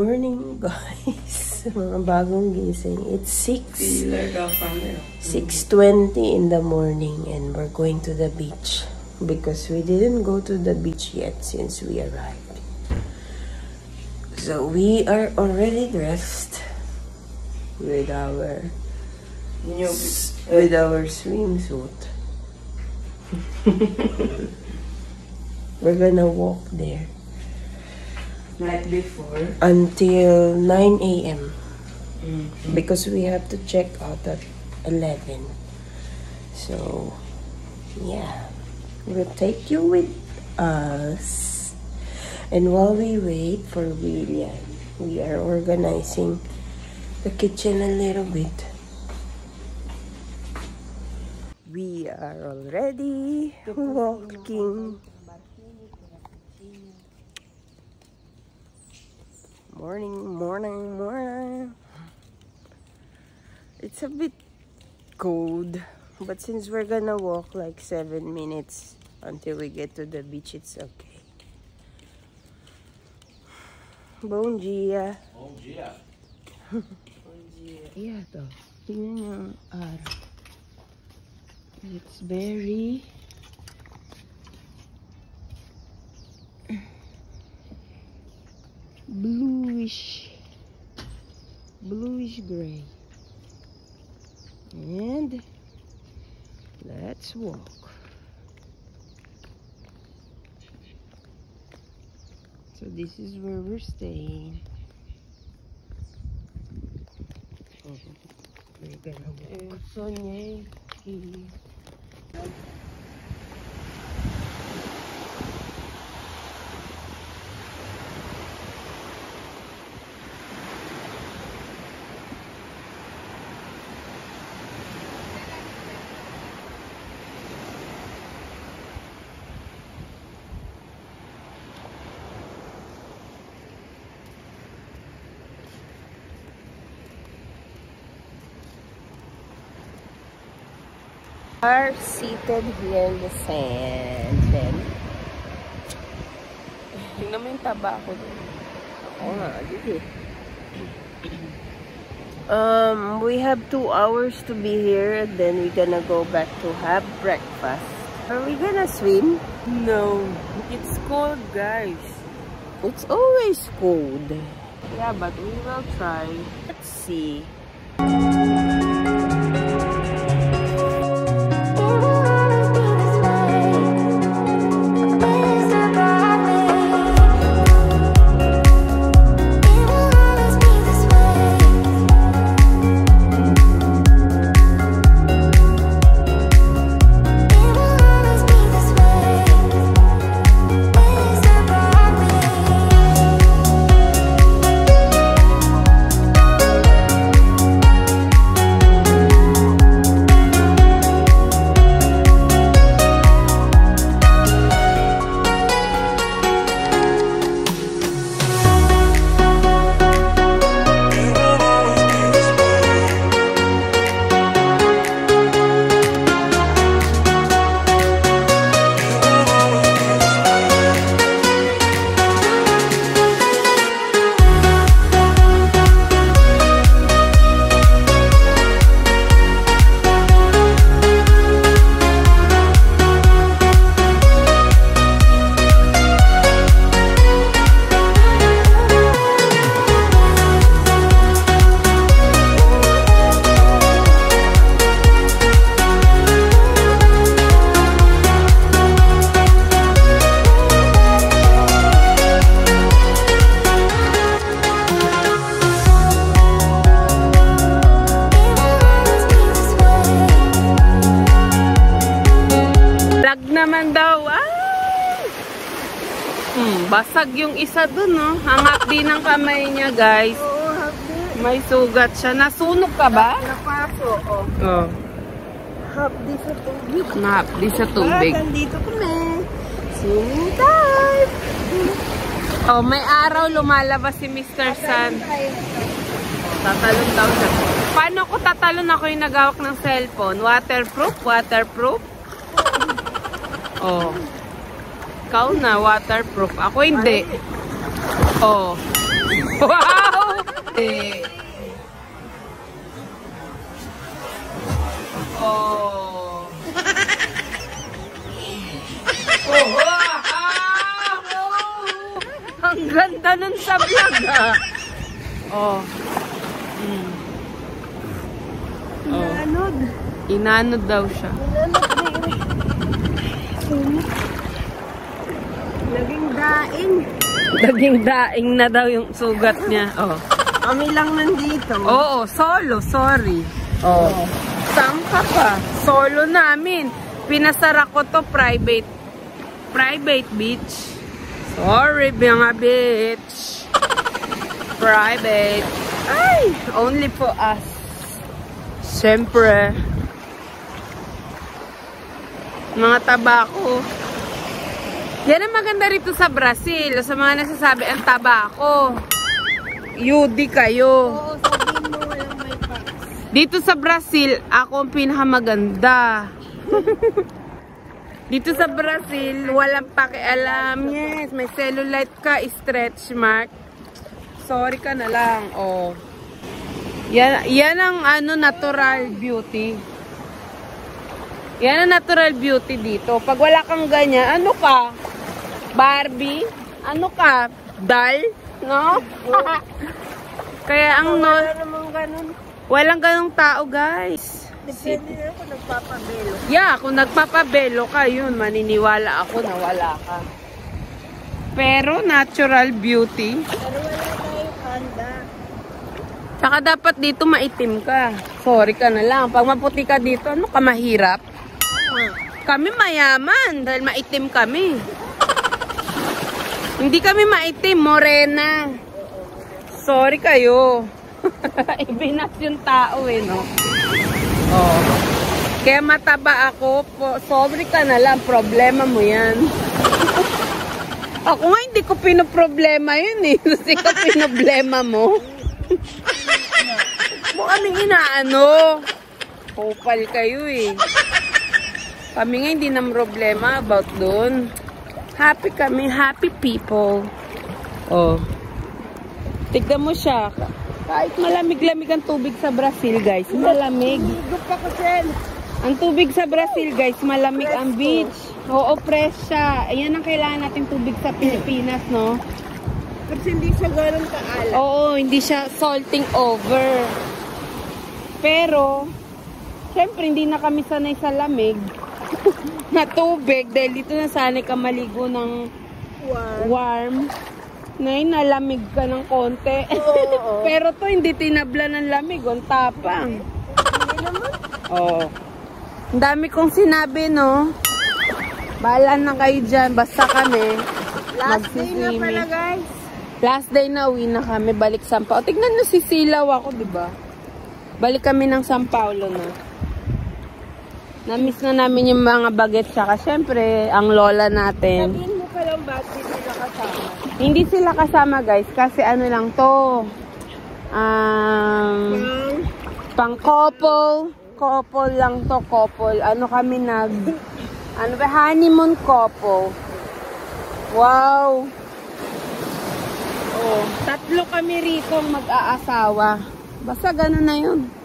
morning, guys. Mga bagong gising. It's 6. 6.20 in the morning and we're going to the beach because we didn't go to the beach yet since we arrived. So we are already dressed with our with our swimsuit. we're gonna walk there Night before. until 9 a.m. Mm-hmm. because we have to check out at 11. So, yeah, we'll take you with us. And while we wait for William, we are organizing the kitchen a little bit. We are already walking. Morning, morning, morning. It's a bit cold, but since we're gonna walk like seven minutes until we get to the beach, it's okay. Bom dia. Bom dia. Yeah, to. Tingnan niyo ang araw. It's very... bluish. Bluish gray. And let's walk. So this is where we're staying. We're gonna walk. Eh, are seated here in the sand. Then, tingnan mo yung taba ko dun. Ako nga, dito. Um, we have two hours to be here and then we're gonna go back to have breakfast. Are we gonna swim? No. It's cold, guys. It's always cold. Yeah, but we will try. Let's see. Yung isa dun, no? Hangak din ang kamay niya, guys. May sugat siya. Nasunog ka ba? Napaso, oh. Oo. Hapdi sa tubig. Nahapdi sa tubig. nandito kami. Swimming time! Oh, may araw lumalabas si Mr. Sun. Tatalon daw siya. Paano ko tatalon ako yung nagawak ng cellphone? Waterproof? Waterproof? Oh. Ikaw na, waterproof. Ako hindi. Oh. Wow! Eh. Oh. Oh, wow! Ang ganda nun sa vlog, ah. Oh. Mm. Oh. Anod. Inanod daw siya. Naging daing. Naging daing na daw yung sugat niya. Oh. Kami lang nandito. Oo, solo, sorry. Oh. Saan ka pa? Solo namin. Pinasara ko to private. Private beach. Sorry, mga bitch. Private. Ay, only for us. Siyempre. Mga tabako. Yan ang maganda rito sa Brazil. Sa mga nasasabi, ang tabako. Yudi kayo. Oo, sabihin mo walang may packs. Dito sa Brazil, ako ang pinakamaganda. Dito sa Brazil, walang pakialam. Yes, may cellulite ka, stretch mark. Sorry ka na lang. Oh. Yan, yan ang ano, natural beauty. Yan ang natural beauty dito. Pag wala kang ganyan, ano ka? Barbie? Ano ka? Doll? No? Kaya ang no, Wala namang ganun. walang ganong tao, guys. Depende na kung nagpapabelo. Yeah, kung nagpapabelo ka, yun, maniniwala ako na wala ka. Pero natural beauty. Pero wala tayong handa. Saka dapat dito maitim ka. Sorry ka na lang. Pag maputi ka dito, ano ka mahirap? Kami mayaman dahil maitim kami. Hindi kami maitim, morena. Sorry kayo. Ibinas yung tao eh, no? Oh. Kaya mataba ako, po, sorry ka na lang, problema mo yan. ako nga hindi ko pinoproblema yun eh. Kasi ka pinoblema mo. mo kaming inaano. Kupal kayo eh. Kami nga hindi na problema about doon. Happy kami, happy people. Oh. Tignan mo siya. Kahit malamig-lamig ang tubig sa Brazil, guys. Malamig. Ang tubig sa Brazil, guys, malamig ang beach. Oo, fresh siya. Ayan ang kailangan natin tubig sa Pilipinas, no? Kasi hindi siya ganun kaalat. Oo, hindi siya salting over. Pero, syempre, hindi na kami sanay sa lamig na tubig dahil dito na sanay ka maligo ng Wow. warm. Ngayon, nalamig ka ng konti. Oo. Pero to, hindi tinabla ng lamig. Ang tapang. Hindi naman. Oo. Ang dami kong sinabi, no? Bahala na kayo dyan. Basta kami. Last day na pala, guys. Last day na uwi na kami. Balik San Paulo. Tignan nyo, sisilaw ako, di ba? Balik kami ng San Paulo na. Namiss na namin yung mga bagets. Saka, syempre, ang lola natin. Sabihin mo ka lang bakit hindi sila kasama. Hindi sila kasama, guys. Kasi ano lang to. Um, Ang pang couple. Couple lang to, couple. Ano kami nag... Ano ba? Honeymoon couple. Wow. Oh, tatlo kami rito mag-aasawa. Basta ganun na yun.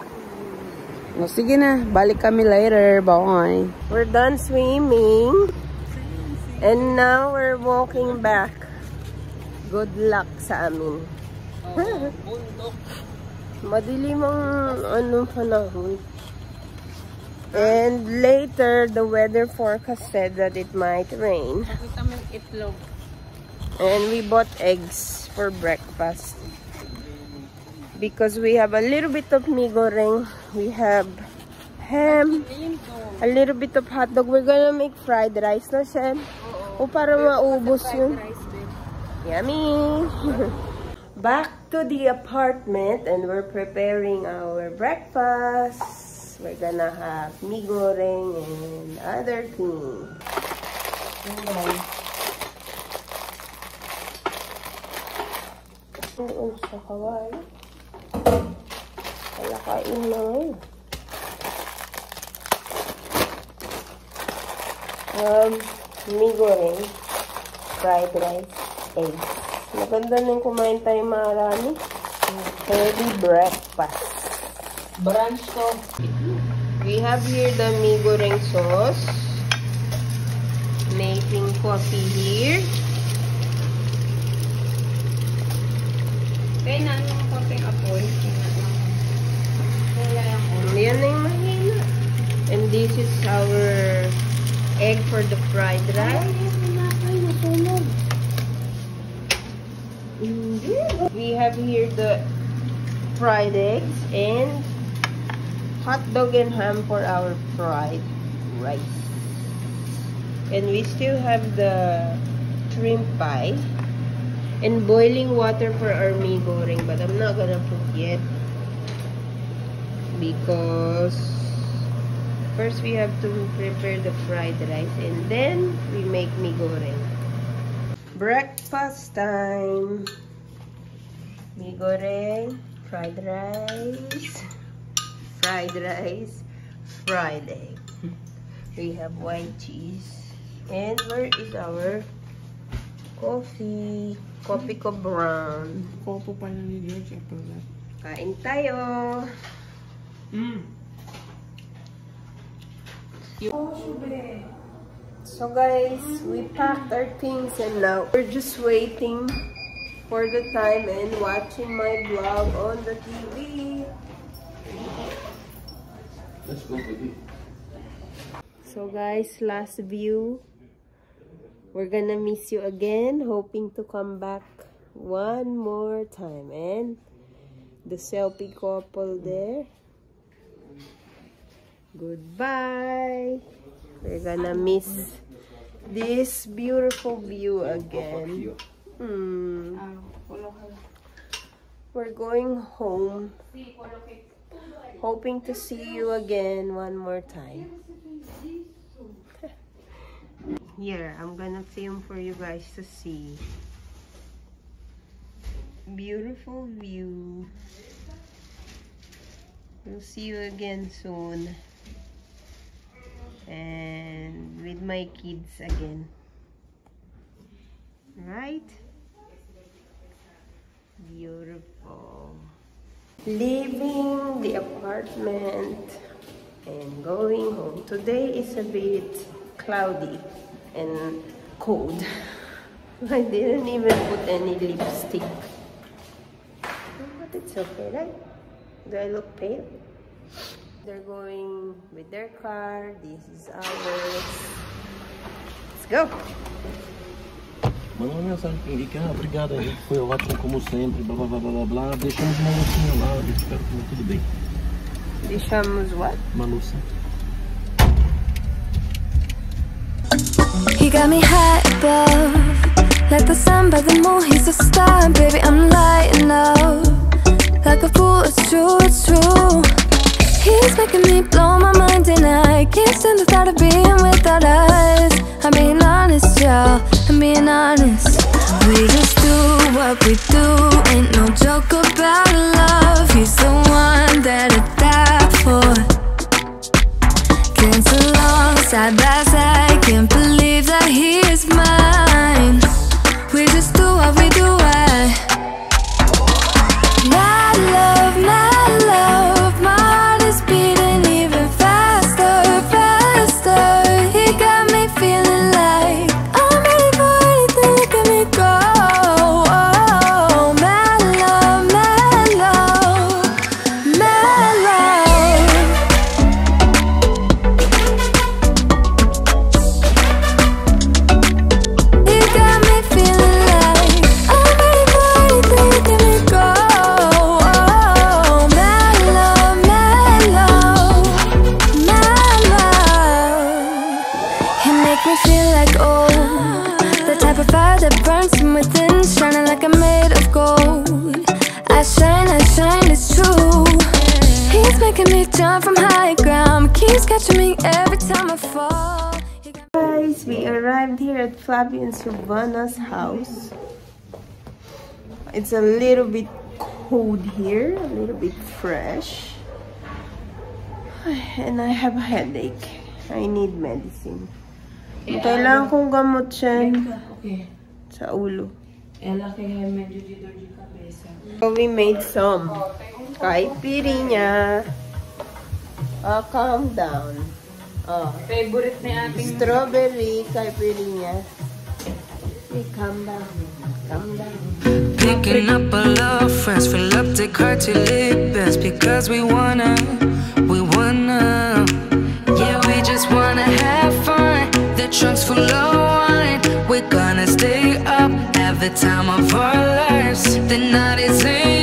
O, sige na. Balik kami later. Bye. We're done swimming. And now we're walking back. Good luck sa amin. Madilim ang anong panahon. And later, the weather forecast said that it might rain. And we bought eggs for breakfast. Because we have a little bit of mee goreng. We have ham. A little bit of hot dog. We're gonna make fried rice na siya. O para maubos yun. Yummy! Back to the apartment and we're preparing our breakfast. We're gonna have mee goreng and other things. Sa kaway. Wala kain ngayon. Um, mee goreng, fried rice, eggs. Maganda na yung kumain tayo marami. Heavy breakfast. Brunch to. We have here the mee goreng sauce. Making coffee here. Kaya na yung And this is our egg for the fried rice. Mm-hmm. We have here the fried eggs and hot dog and ham for our fried rice. And we still have the shrimp pie and boiling water for our mee goreng, but I'm not gonna put yet because first we have to prepare the fried rice and then we make mee goreng. Breakfast time. Mee goreng, fried rice, fried rice, fried egg. We have white cheese. And where is our coffee? Coffee ko brown. Kopo pa lang ni George. Na. Kain tayo. Mm. So guys, we packed our things and now we're just waiting for the time and watching my vlog on the TV. Let's go, baby. So guys, last view. We're gonna miss you again. Hoping to come back one more time. And the selfie couple there. Goodbye. We're gonna miss this beautiful view again. Hmm. We're going home. Hoping to see you again one more time. Here, I'm gonna film for you guys to see. Beautiful view. We'll see you again soon. And with my kids again. Right? Beautiful. Leaving the apartment and going home. Today is a bit cloudy and cold. I didn't even put any lipstick. But it's okay, right? Do I look pale? They're going with their car. This is ours. Let's go. Manda uma mensagem pra Henrique. Ah, obrigado, Henrique. Foi ótimo como sempre. Blá blá blá blá blá. blá. Deixamos uma lucinha lá. Eu espero que tudo bem. Deixamos what? Uma luça. He got me high above, like the sun by the moon. He's a star, baby. I'm lighting up, like a fool. It's true, it's true. He's making me blow my mind, and I can't stand the thought of being without us. I'm being honest, y'all. I'm being honest. We just do what we do. Ain't no joke about love. Flavio and Savannah's house. It's a little bit cold here, a little bit fresh. And I have a headache. I need medicine. Kailangan kong gamot siya Okay. sa ulo. Ela que remédio de dor de cabeça. So we made some caipirinha. Oh, ah, calm down. Oh, Favorite ni ating strawberry down. Calm down. Picking up our love friends, fill up the car it bends because we wanna, we wanna. Yeah, we just wanna have fun. The trunk's full of wine. We're gonna stay up, have the time of our lives. The night is young,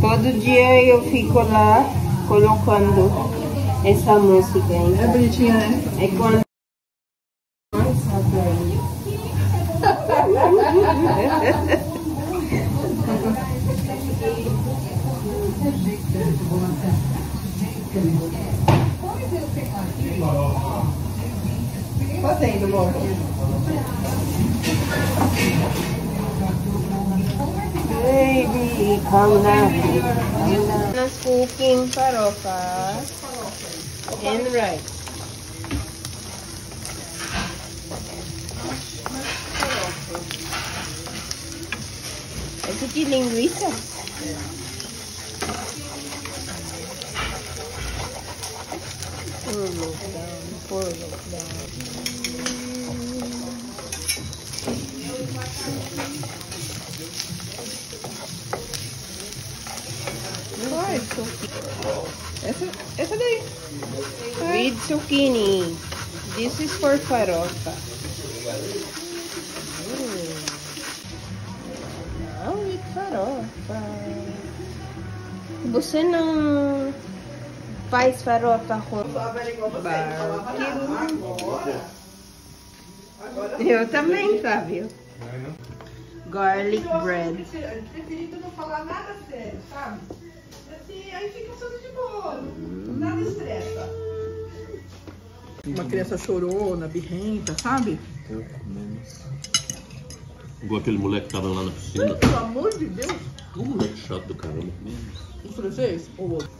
Todo dia eu fico lá colocando essa música. Hein? É bonitinha, né? É quando. farofa and rice. Ito si linguiça. Puro lang, puro lang. Thank you. Essa, essa daí. With zucchini. This is for farofa. Mm. Now with farofa. Você não faz farofa com barbecue? Eu também, Fábio. Garlic bread. Preferido não falar nada sério, sabe? Assim, aí fica tudo de boa. Nada estressa. Uma criança chorona, birrenta, sabe? Pouco menos. Igual aquele moleque que tava lá na piscina. Pelo amor de Deus. Um moleque chato do caramba. O francês ou o outro?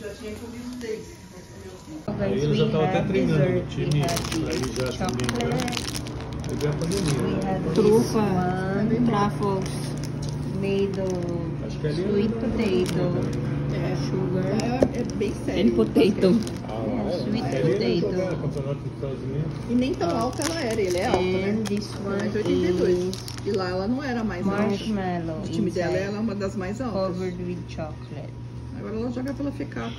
Já tinha comido três. Guys, eles já estavam até treinando no time, eles já também, né? Teve a pandemia, né? Trufa. truffles Acho que ali sweet potato, É, Sugar. é, é bem sério. And potato. Ah, é? Sweet potato. Estados Unidos. E nem tão alta ela era, ele é alto, né? and this one 1,82. is E lá ela não era mais alta. marshmallow O time dela inside, era uma das mais altas. covered with chocolate. Agora ela joga pela FECAP.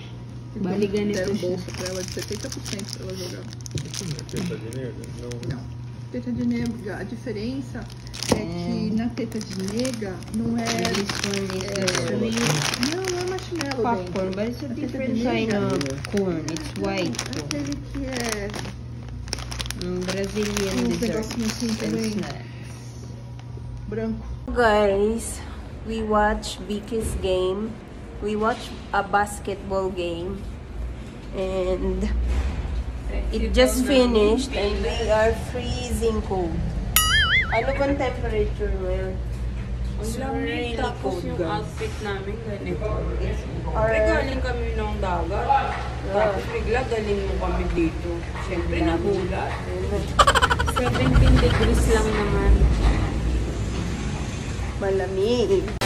Vale ganhar Deram bolsa pra ela de 70% pra ela jogar. Isso não é teta de nega? Não. Não. Teta de nega, a diferença é que na teta de nega não é. This one is the sweet Não, não é marshmallow. popcorn, dentro. but it's a A teta different de kind of corn. It's white. Aquele que é. Mm, Brazilian Um negocinho assim também. branco. Guys, we watch Vicky's game. We watch a basketball game. And it just finished and we are freezing cold. Ano bang temperature ngayon? Really cold, guys. outfit namin ganito. Our- galing kami ng dagat. Tapos bigla galing mo kami dito. Siyempre nagulat. 17 degrees lang naman. Malamig.